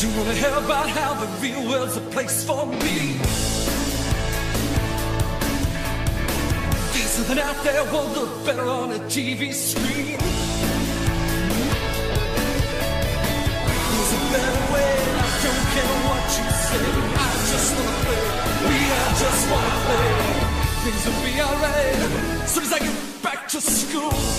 Do you wanna hear about how the real world's a place for me. There's something out there will look better on a TV screen. There's a better way. I don't care what you say. I just wanna play. We are just wanna play. Things will be alright. soon as I get back to school.